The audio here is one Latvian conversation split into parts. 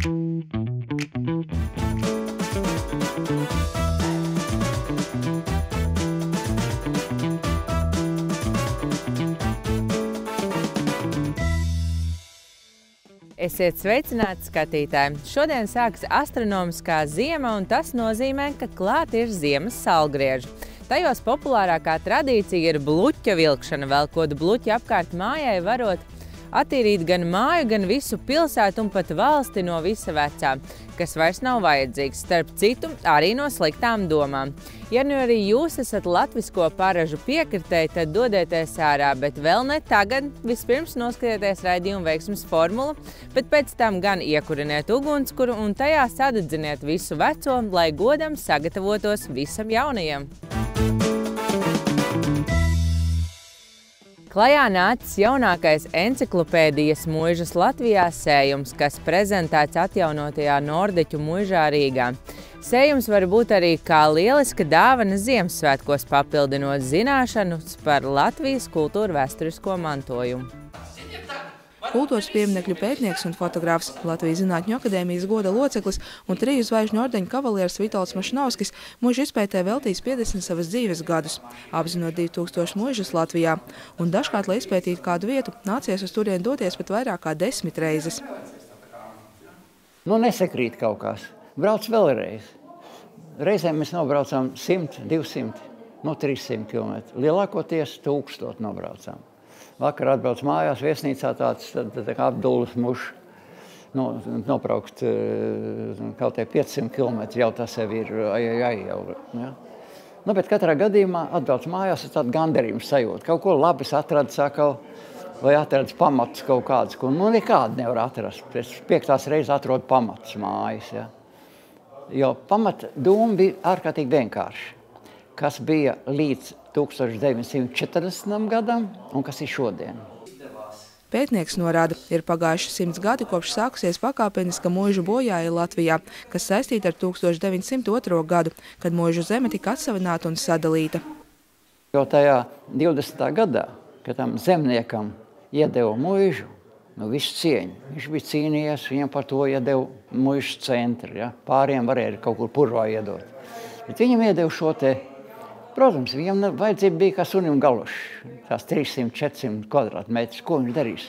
Esiet sveicināti skatītāji! Šodien sākas astronomiskā ziema, un tas nozīmē, ka klāt ir ziemas salgrieži. Tajos populārākā tradīcija ir bluķa vilkšana, velkot bluķi apkārt mājai, varot attīrīt gan māju, gan visu pilsētu un pat valsti no visa vecā, kas vairs nav vajadzīgs, starp citu arī no sliktām domām. Ja nu arī jūs esat latvisko paražu piekritēji, tad dodieties ārā, bet vēl ne tagad. Vispirms noskatieties raidījumu veiksmes formulu, bet pēc tam gan iekuriniet ugunskuru un tajā sadedziniet visu veco, lai godam sagatavotos visam jaunajam. Klajā nācis jaunākais enciklopēdijas muižas Latvijā sējums, kas prezentēts atjaunotajā Nordeķu muižā Rīgā. Sējums var būt arī kā lieliska dāvana Ziemassvētkos papildinot zināšanas par Latvijas kultūru vēsturisko mantojumu. Kultūras pieminekļu pētnieks un fotogrāfs, Latvijas Zinātņu akadēmijas goda loceklis un triju zvaigžņu ordeņu kavalieris Vitols Mašnovskis mūža izpētē veltīs 50 savas dzīves gadus, apzinot 2000 mūžas Latvijā. Un dažkārt, lai izpētītu kādu vietu, nācies uz turien doties pat vairāk kā desmit reizes. Nu, nesakrīt kaut kas. Brauc vēlreiz. Reizēm mēs nobraucām 100, 200, no 300 km. Lielākoties 1000 nobraucām. Vakar atbrauc mājās, viesnīcā tāds tā, tā kā apdulis mušs. Nu, nobraukt eh, kaut kā 500 km jau tas ir ai, ai, ai, jau. Ja? Nu, bet katrā gadījumā atbrauc mājās ar tādu gandarījumu sajūtu. Kaut ko labi atradu, sakau, vai atradu pamatus kaut kādus, ko nu nekādu nevar atrast. Pēc piektās reizes atrodu pamatus mājas. Ja? Jo pamata doma bija ārkārtīgi vienkārša kas bija līdz 1940. gadam un kas ir šodien. Pētnieks norāda, ir pagājuši simts gadi, kopš sākusies pakāpeniska mūžu bojāja Latvijā, kas saistīta ar 1902. gadu, kad mūžu zeme tika atsavināta un sadalīta. Jo tajā 20. gadā, kad tam zemniekam iedeva mūžu, nu visu cieņu, viņš bija cīnījies, viņam par to iedeva mūžu centru, ja? pāriem varēja kaut kur purvā iedot. Bet viņam iedeva šo te Protams, viņam vajadzība bija kā sunim galošs. Tās 300, 400 kvadrātmetrus. Ko viņš darīs?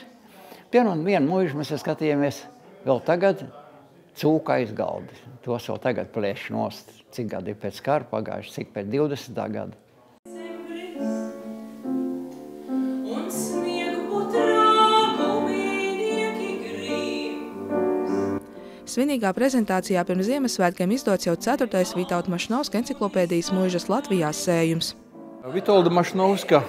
Piemēram, vienu mūžu mēs skatījāmies vēl tagad cūka aizgaldi. Tos vēl tagad plēš nost. Cik gadi pēc kara pagājuši, cik pēc 20. gada. Svinīgā prezentācijā pirms Ziemassvētkiem izdots jau 4. Vitauta Mašnovska enciklopēdijas mūžas Latvijā sējums. Vitolda Mašnovska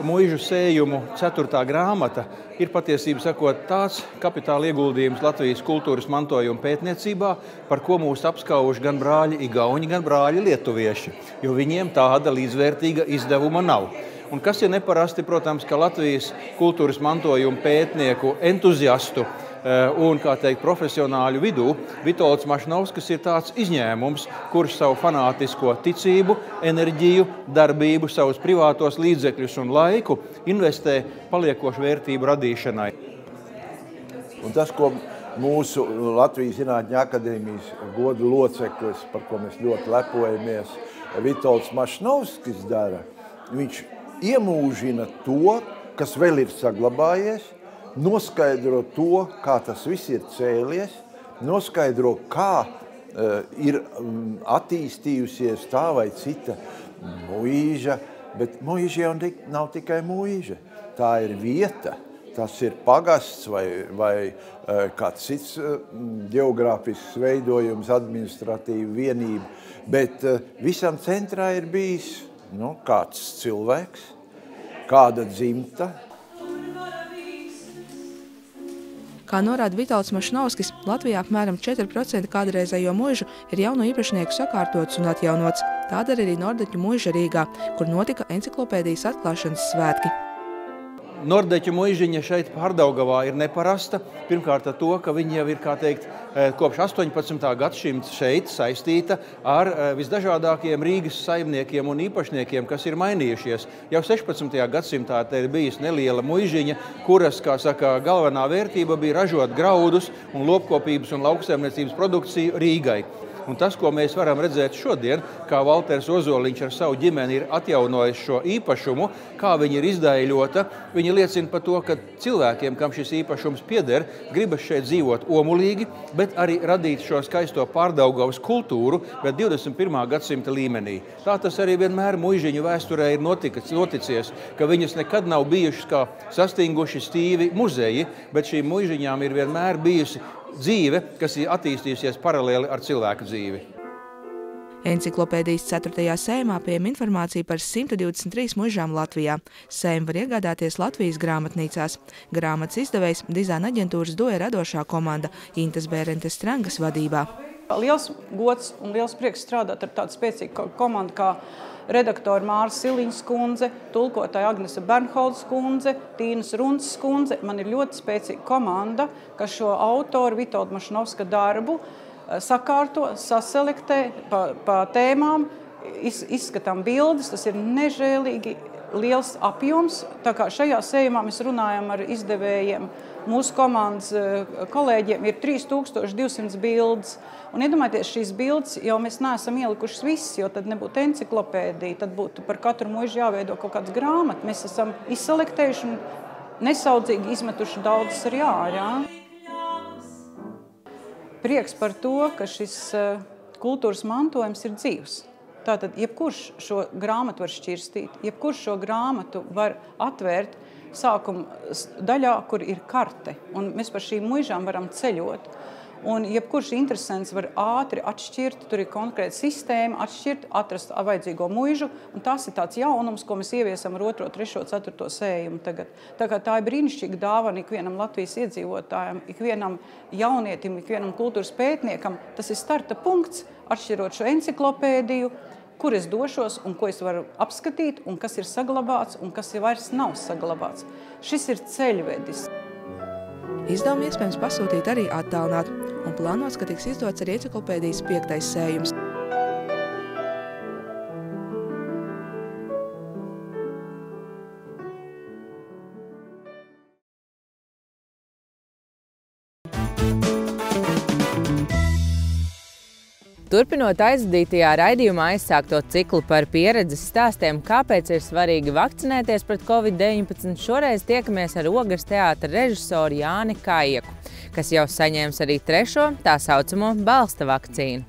mūžu sējumu 4. grāmata ir patiesībā sakot tāds kapitāla ieguldījums Latvijas kultūras mantojuma pētniecībā, par ko mūs apskauž gan brāļi Igauni, gan brāļi Lietuvieši, jo viņiem tāda līdzvērtīga izdevuma nav. Un kas ir neparasti, protams, ka Latvijas kultūras mantojuma pētnieku entuziastu un teikt, profesionāļu vidū Vitolds Mašnovskis ir tāds izņēmums, kurš savu fanātisko ticību, enerģiju, darbību, savus privātos līdzekļus un laiku investē paliekošu vērtību radīšanai. Un tas, ko mūsu Latvijas Zinātņu akadēmijas godu loceklis, par ko mēs ļoti lepojamies, Vitolds Mašnovskis dara, viņš iemūžina to, kas vēl ir saglabājies, noskaidro to, kā tas viss ir cēlies, noskaidro, kā uh, ir um, attīstījusies tā vai cita mūža, bet mūža jau nav tikai mūža. Tā ir vieta, tas ir pagasts vai, vai uh, kāds cits uh, geogrāfisks veidojums, administratīva vienība, bet uh, visam centrā ir bijis nu, kāds cilvēks, kāda dzimta, Kā norāda Vitāls Mašnovskis, Latvijā apmēram 4% kādreizējo mūžu ir jauno īpašnieku sakārtots un atjaunots. Tāda arī Nordeķu mūža Rīgā, kur notika enciklopēdijas atklāšanas svētki. Nordeķa muižiņa šeit pārdaugavā ir neparasta. Pirmkārt ar to, ka viņi jau ir, teikt, eh, kopš 18. gadsimta šeit saistīta ar eh, visdažādākajiem Rīgas saimniekiem un īpašniekiem, kas ir mainījušies. Jau 16. gadsimtā te ir bijusi neliela muižiņa, kuras, saka, galvenā vērtība bija ražot graudus un lopkopības un lauksaimniecības produkciju Rīgai. Un tas, ko mēs varam redzēt šodien, kā Valters Ozoliņš ar savu ģimeni ir atjaunojis šo īpašumu, kā viņa ir izdaiļota, viņa liecina par to, ka cilvēkiem, kam šis īpašums pieder, gribas šeit dzīvot omulīgi, bet arī radīt šo skaisto pārdaugavas kultūru, bet 21. gadsimta līmenī. Tā tas arī vienmēr muižiņu vēsturē ir noticis, noticies, ka viņas nekad nav bijušas kā sastinguši stīvi muzeji, bet šīm muižiņām ir vienmēr bijusi dzīve, kas ir attīstījusies paralēli ar cilvēku dzīvi. Enciklopēdijas 4. sējumā pieejama informācija par 123 mužām Latvijā. Sējumu var iegādāties Latvijas grāmatnīcās. Grāmatas izdevējs dizaina aģentūras doja radošā komanda Intas Bērentes Strangas vadībā. Liels gods un liels prieks strādāt ar tādu spēcīgu komandu kā redaktori Māra Siliņas kundze, tulkotāja Agnese Bernholds kundze, Tīnas Runces kundze. Man ir ļoti spēcīga komanda, kas šo autoru Vitoldu Mašnovska darbu eh, sakārto, saselektē pa, pa tēmām, iz, izskatām bildes, tas ir nežēlīgi liels apjoms. Tā kā šajā sējumā mēs runājam ar izdevējiem, mūsu komandas eh, kolēģiem ir 3200 bildes. Un iedomājieties, šīs bildes jau mēs neesam ielikušas visas, jo tad nebūtu enciklopēdija, tad būtu par katru mūžu jāveido kaut kāds grāmata. Mēs esam izselektējuši un nesaudzīgi izmetuši daudzas arī ārā. Prieks par to, ka šis eh, kultūras mantojums ir dzīvs. Tātad, jebkurš šo grāmatu var šķirstīt, jebkurš šo grāmatu var atvērt sākuma daļā, kur ir karte, un mēs par šīm muižām varam ceļot. Un jebkurš interesants var ātri atšķirt, tur ir konkrēta sistēma, atšķirt, atrast vajadzīgo muižu. Tas ir tāds jaunums, ko mēs ieviesam ar 2, 3, 4 sējumu. Tagad. Tā, tā ir brīnišķīga dāvana ikvienam Latvijas iedzīvotājam, ikvienam jaunietim, ikvienam kultūras pētniekam. Tas ir starta punkts, atšķirot šo enciklopēdiju, kur es došos un ko es varu apskatīt, un kas ir saglabāts un kas ir vairs nav saglabāts. Šis ir ceļvedis. Izdevumu iespējams pasūtīt arī attālināt, un plānots, ka tiks izdots arī enciklopēdijas piektais sējums. Turpinot aizvadītajā raidījumā aizsākto ciklu par pieredzes stāstiem, kāpēc ir svarīgi vakcinēties pret covid-19, šoreiz tiekamies ar Ogres teātra režisoru Jāni Kaieku, kas jau saņēmis arī trešo tā saucamo balsta vakcīnu.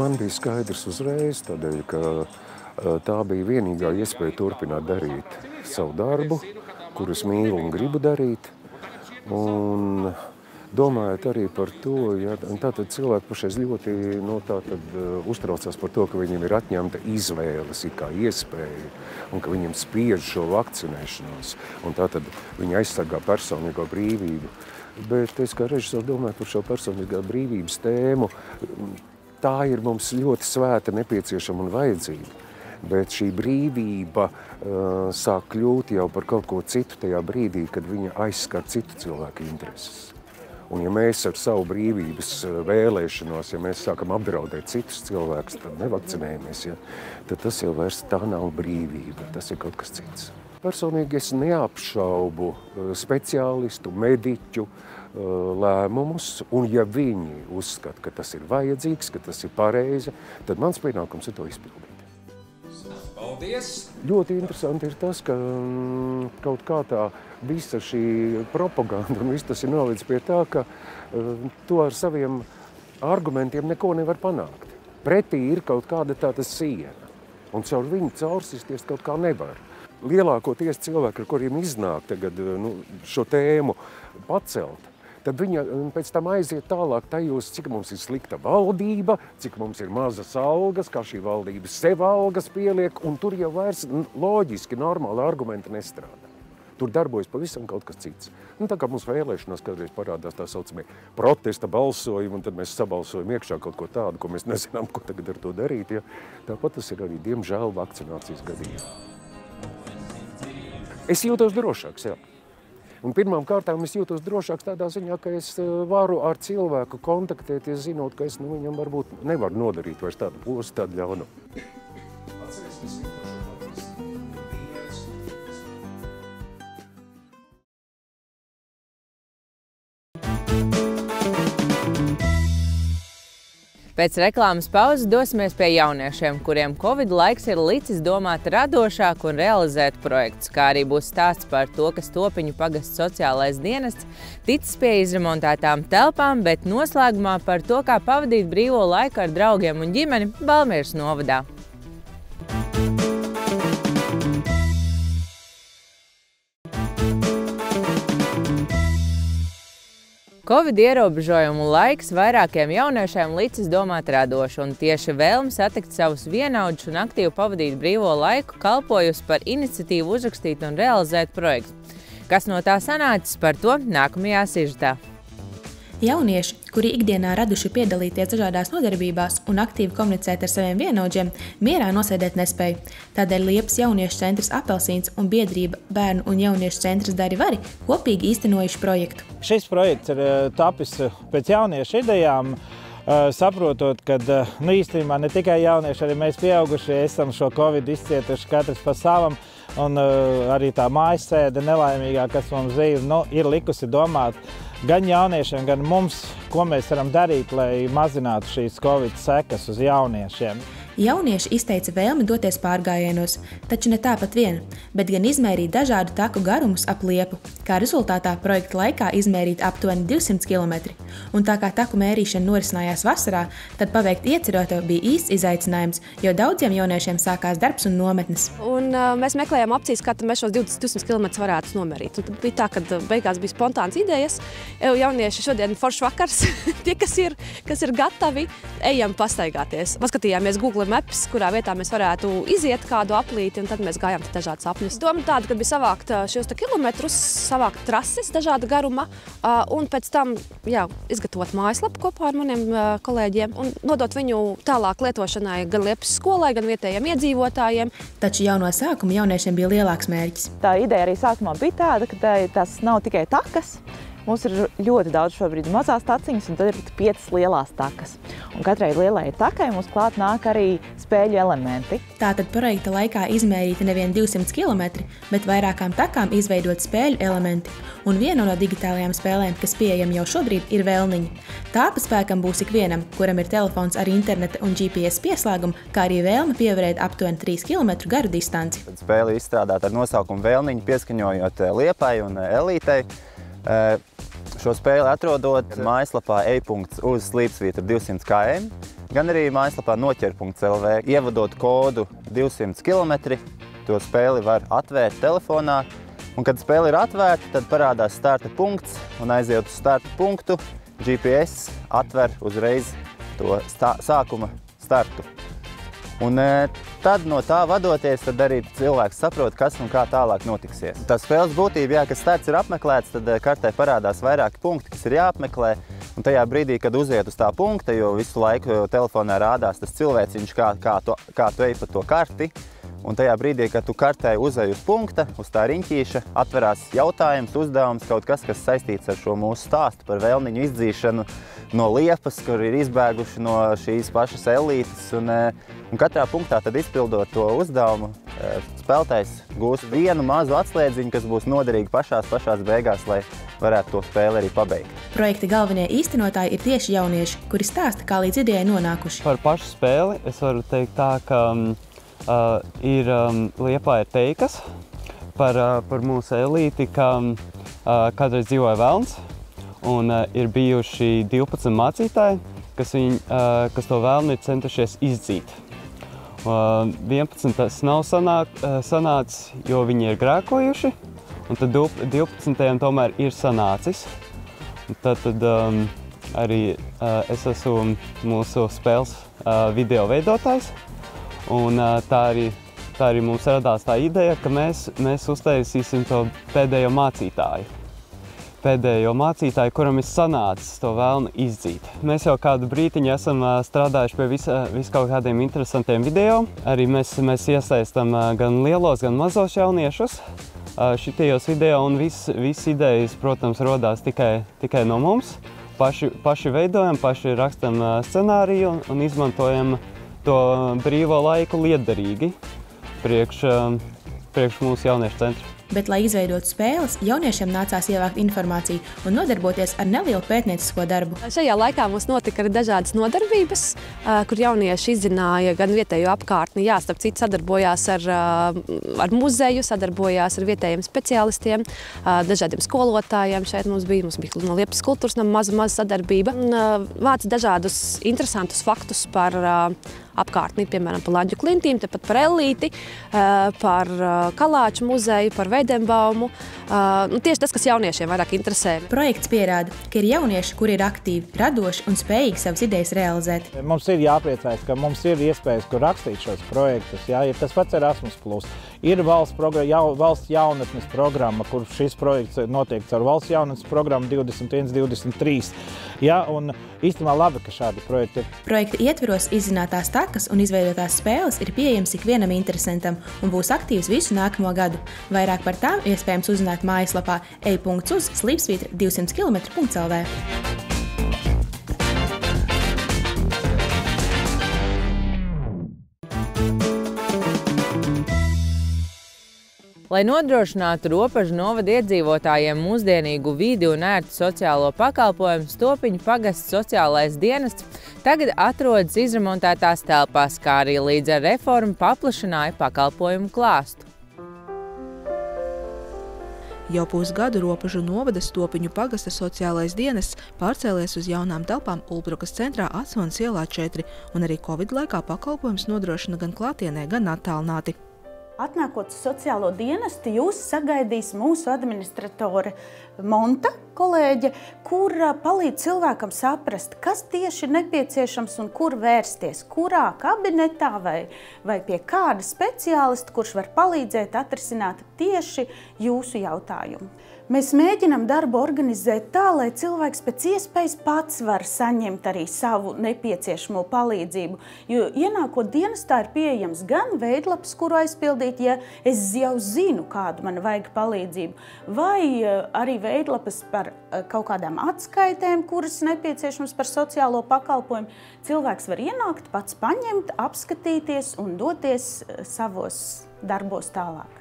Man bija skaidrs uzreiz, tādēļ, ka tā bija vienīgā iespēja turpināt darīt savu darbu, kurus mīlu un gribu darīt – Un domājot arī par to, ja, tātad cilvēki pašais ļoti no, nu, tātad, uh, uztraucās par to, ka viņiem ir atņemta izvēles, kā iespēja, un ka viņiem spiež šo vakcinēšanos, un tātad viņi aizsargā personīgo brīvību. Bet es kā režisors domāju par šo personīgā brīvības tēmu, tā ir mums ļoti svēta, nepieciešama un vajadzīga bet šī brīvība uh, sāk kļūt jau par kaut ko citu tajā brīdī, kad viņa aizskar citu cilvēku intereses. Un ja mēs ar savu brīvības uh, vēlēšanos, ja mēs sākam apdraudēt citus cilvēkus, tad nevakcinējamies, ja, tad tas jau vairs tā nav brīvība, tas ir kaut kas cits. Personīgi es neapšaubu uh, speciālistu, mediķu lēmumus, un ja viņi uzskata, ka tas ir vajadzīgs, ka tas ir pareizi, tad mans pienākums ir to izpildīt. Paldies! Ļoti interesanti ir tas, ka mm, kaut kā tā visa šī propaganda un viss tas ir novedis pie tā, ka uh, to ar saviem argumentiem neko nevar panākt. Pretī ir kaut kāda tāda siena, un caur viņu caursisties kaut kā nevar. Lielākoties cilvēki, ar kuriem iznāk tagad nu, šo tēmu pacelt, tad viņa pēc tam aiziet tālāk tajos, cik mums ir slikta valdība, cik mums ir mazas algas, kā šī valdība sev algas pieliek, un tur jau vairs loģiski normāli argumenti nestrādā. Tur darbojas pavisam kaut kas cits. Nu, tā kā mums vēlēšanās kādreiz parādās tā saucamie protesta balsojumi, un tad mēs sabalsojam iekšā kaut ko tādu, ko mēs nezinām, ko tagad ar to darīt. Ja? Tāpat tas ir arī, diemžēl, vakcinācijas gadījumā. Es jūtos drošāks, jā. Kārtām es jūtos drošāks tādā ziņā, ka es eh, varu ar cilvēku kontaktēties, zinot, ka es nu, viņam varbūt nevaru nodarīt vairs tādu postu, tādu ļaunumu. Pēc reklāmas pauzes dosimies pie jauniešiem, kuriem Covid laiks ir licis domāt radošāk un realizēt projektus, kā arī būs stāsts par to, ka Stopiņu pagasts sociālais dienests ticis pie izremontētām telpām, bet noslēgumā par to, kā pavadīt brīvo laiku ar draugiem un ģimeni Balmieras novadā. Covid ierobežojumu laiks vairākiem jauniešiem licis domāt radoši, un tieši vēlme satikt savus vienaudžus un aktīvi pavadīt brīvo laiku kalpojusi par iniciatīvu uzrakstīt un realizēt projektu. Kas no tā sanācis, par to nākamajā sižetā. Jaunieši, kuri ikdienā raduši piedalīties dažādās nodarbībās un aktīvi komunicēt ar saviem vienaudžiem, mierā nosēdēt nespēja. Tādēļ Liepas jauniešu centrs Apelsīns un biedrība Bērnu un jauniešu centrs Dari Vari kopīgi īstenojuši projektu. Šis projekts ir eh, tapis eh, pēc jauniešu idejām. Eh, saprotot, ka nu, īstenībā ne tikai jaunieši, arī mēs pieaugušie esam šo covid izcietuši katrs pa savam. Un arī tā mājas sēde nelaimīgā, kas mums ir, nu, ir likusi domāt, gan jauniešiem, gan mums, ko mēs varam darīt, lai mazinātu šīs Covid sekas uz jauniešiem. Jaunieši izteica vēlmi doties pārgājienos, taču ne tāpat vien, bet gan izmērīt dažādu taku garumus ap liepu. Kā rezultātā projekta laikā izmērīt aptuveni 200 km. Un tā kā taku mērīšana norisinājās vasarā, tad paveikt ieceroto bija īsts izaicinājums, jo daudziem jauniešiem sākās darbs un nometnes. Un, uh, mēs meklējām opcijas, kā mēs šos 20 km varētu nomērīt. Un tad bija tā, ka beigās bija spontāns idejas. Jaunieši šodien foršs vakars. Tie, kas ir, kas ir gatavi, ejam pastaigāties. Paskatījāmies Google maps, kurā vietā mēs varētu iziet kādu aplīti, un tad mēs gājām dažādas apņus. Doma tāda, ka bija savākt šos kilometrus, savākt trases dažāda garuma, un pēc tam jā, izgatavot mājaslapu kopā ar maniem kolēģiem un nodot viņu tālāk lietošanai gan Liepas skolai, gan vietējiem iedzīvotājiem. Taču jau no sākuma jauniešiem bija lielāks mērķis. Tā ideja arī sākumā bija tāda, ka tas nav tikai takas, Mums ir ļoti daudz šobrīd mazās taciņas, un tad ir piecas lielās takas. Un katrai lielai takai mums klāt nāk arī spēļu elementi. Tātad projekta laikā izmērīti nevien 200 km, bet vairākām takām izveidot spēļu elementi. Un viena no digitālajām spēlēm, kas pieejama jau šobrīd, ir vēlniņa. Tā pa spēkam būs ikvienam, kuram ir telefons ar interneta un GPS pieslēgumu, kā arī vēlme pievērēt aptuveni 3 km garu distanci. Spēle izstrādāta ar nosaukumu Vēlniņu, pieskaņojot Liepai un Elītei. Šo spēli atrodot mājaslapā e-punkts uz slīpsvītra 200 km, gan arī mājaslapā noķer.lv. Ievadot kodu 200 km, to spēli var atvērt telefonā, un kad spēle ir atvērta, tad parādās starta punkts, un aiziet uz starta punktu, GPS atver uzreiz to stā, sākuma startu. Un e, tad no tā vadoties, tad arī cilvēks saprot, kas un kā tālāk notiksies. Tas spēles būtība, jā, kad starts ir apmeklēts, tad e, kartē parādās vairāki punkti, kas ir jāapmeklē. Un tajā brīdī, kad uziet uz tā punkta, jo visu laiku telefonā rādās tas cilvēciņš, kā, kā, to, kā tu ej pa to karti, Un tajā brīdī, kad tu kartē uzej uz punkta, uz tā riņķīša, atverās jautājums, uzdevums, kaut kas, kas saistīts ar šo mūsu stāstu par vēlniņu izdzīšanu no liepas, kur ir izbēguši no šīs pašas elītes. Un, eh, un katrā punktā tad izpildot to uzdevumu, eh, spēlētājs gūs vienu mazu atslēdziņu, kas būs noderīga pašās, pašās beigās, lai varētu to spēli arī pabeigt. Projekta galvenie īstenotāji ir tieši jaunieši, kuri stāsta, kā līdz idejai nonākuši. Par pašu spēli es varu teikt tā, ka um, uh, ir um, Liepā ir teikas par, uh, par mūsu elīti, ka uh, kādreiz dzīvoja Velns un uh, ir bijuši 12 mācītāji, kas, viņ, uh, kas to vēlni ir centušies izdzīt. Uh, 11 tas nav sanāk, uh, sanācis, jo viņi ir grēkojuši, un tad 12 tomēr ir sanācis. Tad, tad um, arī uh, es esmu mūsu spēles uh, video veidotājs. Un tā arī tā arī mums radās tā ideja, ka mēs, mēs uztaisīsim to pēdējo mācītāju. Pēdējo mācītāju, kuram ir sanācis to vēlnu izdzīt. Mēs jau kādu brītiņu esam strādājuši pie vis, vis kaut kādiem interesantiem video. Arī mēs, mēs iesaistam gan lielos, gan mazos jauniešus šitajos video, un viss vis idejas, protams, rodās tikai, tikai no mums. Paši, paši veidojam, paši rakstam scenāriju un, un izmantojam to brīvo laiku liederīgi priekš, priekš mūsu jauniešu centra bet, lai izveidotu spēles, jauniešiem nācās ievākt informāciju un nodarboties ar nelielu pētniecisko darbu. Šajā laikā mums notika arī dažādas nodarbības, kur jaunieši izzināja gan vietējo apkārtni, jā, starp citu sadarbojās ar, ar muzeju, sadarbojās ar vietējiem speciālistiem, dažādiem skolotājiem. Šeit mums bija, mums bija no Liepas kultūras nama maza, maza sadarbība. Vāca dažādus interesantus faktus par apkārtni, piemēram, par Latviju klintīm, tepat par Elīti, par Kalāču muzeju, par Veidembaumu. Nu, tieši tas, kas jauniešiem vairāk interesē. Projekts pierāda, ka ir jaunieši, kuri ir aktīvi, radoši un spējīgi savas idejas realizēt. Mums ir jāpriecājas, ka mums ir iespējas, kur rakstīt šos projektus. Jā, ir tas pats Erasmus. Ir valsts, jau, valsts jaunatnes programma, kur šis projekts notiek caur valsts jaunatnes programmu 21, 23. Jā, un īstenībā labi, ka šādi projekti ir. Projekta ietveros izzinātās takas un izveidotās spēles ir pieejamas ikvienam interesantam un būs aktīvs visu nākamo gadu. Vairāk par tām iespējams uzzināt mājaslapā e-uz slīpsvītra 200 km.lv. Lai nodrošinātu robežu novada iedzīvotājiem mūsdienīgu vidi un ērtu sociālo pakalpojumu, Stopiņu pagasts sociālais dienests tagad atrodas izremontētās telpās, kā arī līdz ar reformu paplašināja pakalpojumu klāstu. Jau pusgadu robežu novada Stopiņu pagasta sociālais dienests pārcēlies uz jaunām telpām Ulbrukas centrā Atsvanas ielā 4, un arī Covid laikā pakalpojums nodrošina gan klātienē, gan attālināti. Atnākot uz sociālo dienestu, jūs sagaidīs mūsu administratore Monta kolēģe, kur palīdz cilvēkam saprast, kas tieši ir nepieciešams un kur vērsties, kurā kabinetā vai, vai pie kāda speciālista, kurš var palīdzēt atrisināt tieši jūsu jautājumu. Mēs mēģinām darbu organizēt tā, lai cilvēks pēc iespējas pats var saņemt arī savu nepieciešamo palīdzību. Jo ienākot dienestā ir pieejams gan veidlaps, kuru aizpildīt, ja es jau zinu, kādu man vajag palīdzību, vai eh, arī veidlapas par eh, kaut kādām atskaitēm, kuras nepieciešams par sociālo pakalpojumu. Cilvēks var ienākt, pats paņemt, apskatīties un doties eh, savos darbos tālāk.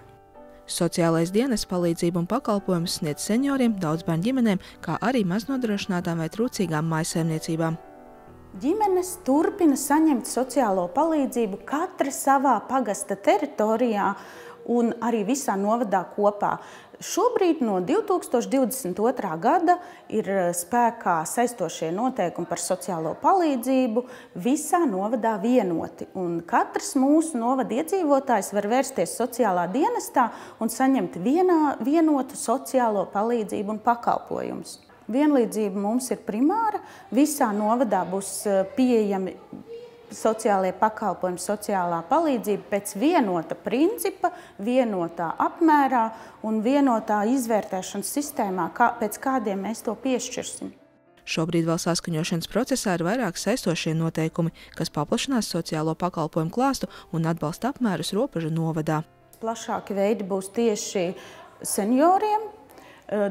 Sociālais dienas palīdzību un pakalpojumus sniedz senioriem, daudzbērnu ģimenēm, kā arī maznodrošinātām vai trūcīgām mājsaimniecībām. Ģimenes turpina saņemt sociālo palīdzību katra savā pagasta teritorijā un arī visā novadā kopā. Šobrīd no 2022. gada ir eh, spēkā saistošie noteikumi par sociālo palīdzību visā novadā vienoti. Un katrs mūsu novada iedzīvotājs var vērsties sociālā dienestā un saņemt vienā, vienotu sociālo palīdzību un pakalpojumus. Vienlīdzība mums ir primāra. Visā novadā būs eh, pieejami sociālie pakalpojumi, sociālā palīdzība pēc vienota principa, vienotā apmērā un vienotā izvērtēšanas sistēmā, kā, pēc kādiem mēs to piešķirsim. Šobrīd vēl saskaņošanas procesā ir vairāk saistošie noteikumi, kas paplašinās sociālo pakalpojumu klāstu un atbalsta apmērus robežu novadā. Plašāki veidi būs tieši senioriem,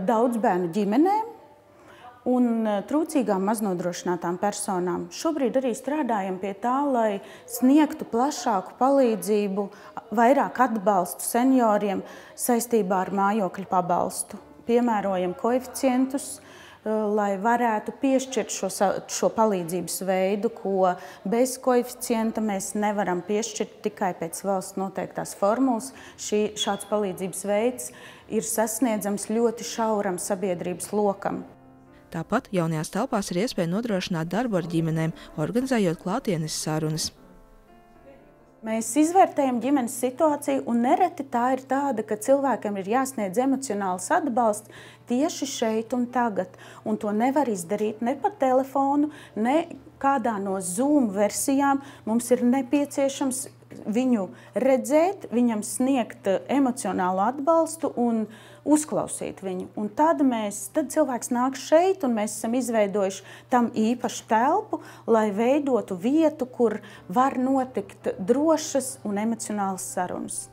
daudz bērnu ģimenēm, un e, trūcīgām maznodrošinātām personām. Šobrīd arī strādājam pie tā, lai sniegtu plašāku palīdzību, vairāk atbalstu senioriem saistībā ar mājokļu pabalstu. Piemērojam koeficientus, e, lai varētu piešķirt šo, šo palīdzības veidu, ko bez koeficienta mēs nevaram piešķirt tikai pēc valsts noteiktās formulas. Šī, šāds palīdzības veids ir sasniedzams ļoti šauram sabiedrības lokam. Tāpat jaunajās telpās ir iespēja nodrošināt darbu ar ģimenēm, organizējot klātienes sarunas. Mēs izvērtējam ģimenes situāciju, un nereti tā ir tāda, ka cilvēkam ir jāsniedz emocionāls atbalsts tieši šeit un tagad. Un to nevar izdarīt ne pa telefonu, ne kādā no Zoom versijām. Mums ir nepieciešams viņu redzēt, viņam sniegt emocionālu atbalstu un uzklausīt viņu. Un tad, mēs, tad cilvēks nāk šeit, un mēs esam izveidojuši tam īpašu telpu, lai veidotu vietu, kur var notikt drošas un emocionālas sarunas.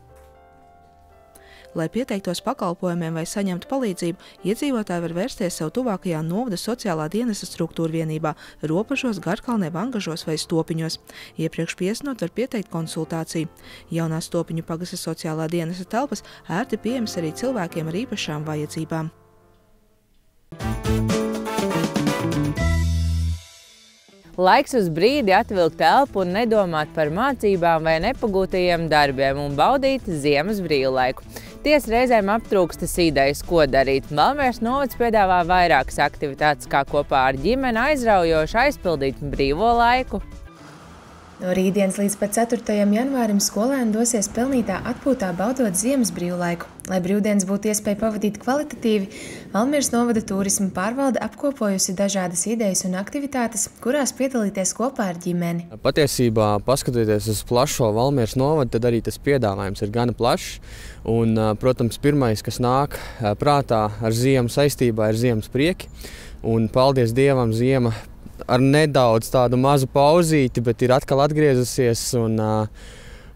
Lai pieteiktos pakalpojumiem vai saņemtu palīdzību, iedzīvotāji var vērsties sev tuvākajā novada sociālā dienesta struktūra vienībā - Ropažos, Garkalnē, Vangažos vai Stopiņos. Iepriekš piesinot var pieteikt konsultāciju. Jaunās Stopiņu pagasas sociālā dienesta telpas ērti pieejamas arī cilvēkiem ar īpašām vajadzībām. Laiks uz brīdi atvilkt elpu un nedomāt par mācībām vai nepagūtajiem darbiem un baudīt ziemas brīvlaiku. Tiesa reizēm aptrūkstas idejas, ko darīt. Valmērs novads piedāvā vairākas aktivitātes, kā kopā ar ģimeni aizraujoši aizpildīt brīvo laiku. No rītdienas līdz pat 4. janvārim skolēni dosies pelnītā atpūtā baudot ziemas brīvlaiku. Lai brīvdienas būtu iespēja pavadīt kvalitatīvi, Valmieras novada turisma pārvalde apkopojusi dažādas idejas un aktivitātes, kurās piedalīties kopā ar ģimeni. Patiesībā, paskatoties uz plašo Valmieras novadu, tad arī tas piedāvājums ir gana plašs. Un, protams, pirmais, kas nāk prātā ar ziemu saistībā, ir ziemas prieki. Un, paldies Dievam, ziema ar nedaudz tādu mazu pauzīti, bet ir atkal atgriezusies un,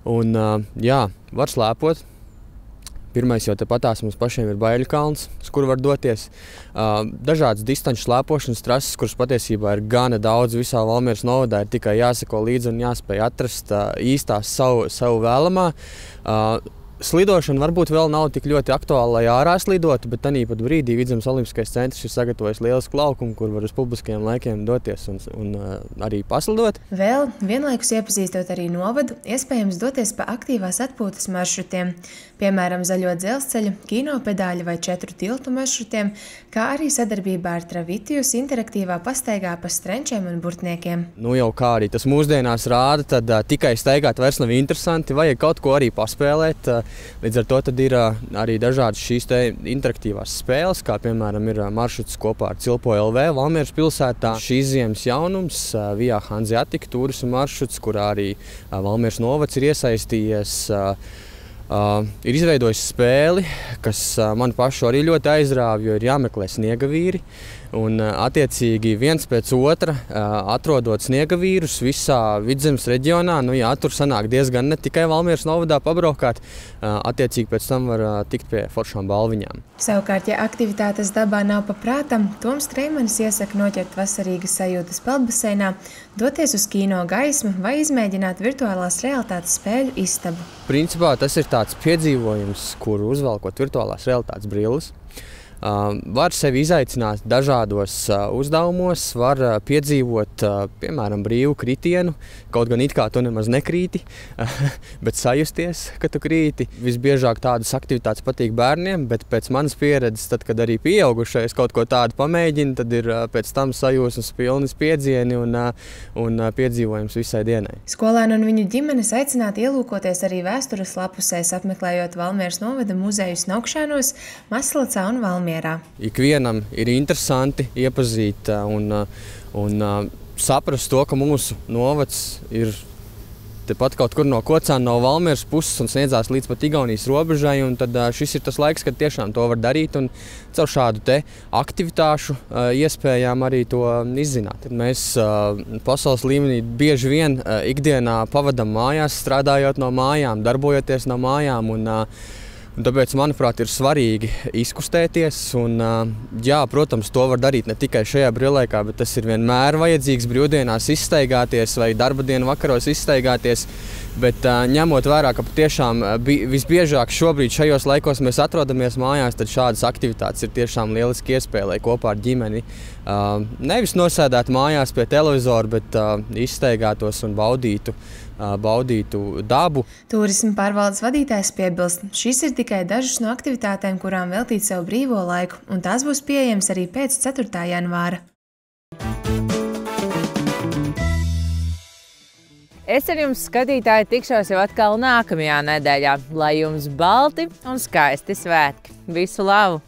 un jā, var slēpot. Pirmais jau tepatās mums pašiem ir Baiļu kalns, uz kuru var doties. Dažādas distanču slēpošanas trases, kuras patiesībā ir gana daudz visā Valmieras novadā, ir tikai jāseko līdzi un jāspēj atrast īstās savu, savu vēlamā. Slidošana varbūt vēl nav tik ļoti aktuāla, lai ārā slidotu, bet tādā pat brīdī Vidzemes Olimpiskais centrs ir sagatavojis lielisku laukumu, kur var uz publiskiem laikiem doties un, un arī paslidot. Vēl vienlaikus iepazīstot arī novadu, iespējams doties pa aktīvās atpūtas maršrutiem, piemēram, zaļo dzelzceļu, kinopedāļu vai četru tiltu maršrutiem, kā arī sadarbībā ar Travitijus interaktīvā pastaigā pa strenčiem un burtniekiem. Nu jau kā arī tas mūsdienās rāda, tad tikai staigāt vairs nav interesanti, vajag kaut ko arī paspēlēt. Uh, Līdz ar to ir arī dažādas šīs interaktīvās spēles, kā piemēram ir maršruts kopā ar Cilpo LV Valmieras pilsētā. Šīs ziemas jaunums Vijā Hanziatika turisma maršruts, kurā arī Valmieras novads ir iesaistījies. Uh, ir izveidojis spēli, kas uh, man pašu arī ļoti aizrāva, jo ir jāmeklē sniega vīri. Un, attiecīgi, viens pēc otra atrodot sniega vīrus visā vidzemes reģionā. Nu, jā, tur sanāk diezgan ne tikai Valmieras novadā pabraukāt, attiecīgi pēc tam var tikt pie foršām balviņām. Savukārt, ja aktivitātes dabā nav paprātam, Toms Kreimanis iesaka noķert vasarīgas sajūtas peldbaseinā, doties uz kino gaismu vai izmēģināt virtuālās realitātes spēļu istabu. Principā tas ir tāds piedzīvojums, kur uzvelkot virtuālās realitātes brilles var sevi izaicināt dažādos uzdevumos, var piedzīvot, piemēram, brīvu kritienu. Kaut gan it kā tu nemaz nekrīti, bet sajusties, ka tu krīti. Visbiežāk tādas aktivitātes patīk bērniem, bet pēc manas pieredzes, tad, kad arī pieaugušais kaut ko tādu pamēģina, tad ir pēc tam sajūsmas pilnas piedzieni un, un piedzīvojums visai dienai. Skolēni un viņu ģimenes aicināti ielūkoties arī vēstures lapusēs, apmeklējot Valmieras novada muzejus Naukšēnos, Maslacā un Valmierā mierā. Ikvienam ir interesanti iepazīt un, un saprast to, ka mūsu novads ir tepat kaut kur no Kocāna, no Valmieras puses un sniedzās līdz pat Igaunijas robežai. Tad šis ir tas laiks, kad tiešām to var darīt un caur šādu aktivitāšu iespējām arī to izzināt. Mēs pasaules līmenī bieži vien ikdienā pavadām mājās, strādājot no mājām, darbojoties no mājām. Un, Un tāpēc, manuprāt, ir svarīgi izkustēties. Un, jā, protams, to var darīt ne tikai šajā brīvlaikā, bet tas ir vienmēr vajadzīgs brīvdienās izstaigāties vai darba dienu vakaros izstaigāties. Bet ņemot vērā, ka patiešām visbiežāk šobrīd šajos laikos mēs atrodamies mājās, tad šādas aktivitātes ir tiešām lieliski iespēja, lai kopā ar ģimeni nevis nosēdētu mājās pie televizora, bet izstaigātos un baudītu baudītu dabu. Turisma pārvaldes vadītājs piebilst, šis ir tikai dažas no aktivitātēm, kurām veltīt sev brīvo laiku, un tās būs pieejamas arī pēc 4. janvāra. Es ar jums, skatītāji, tikšos jau atkal nākamajā nedēļā. Lai jums balti un skaisti svētki! Visu labu!